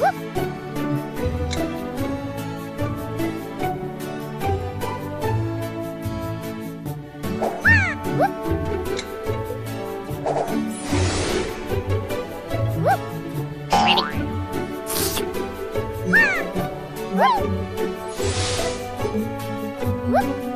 Ready. Woo!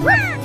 ready.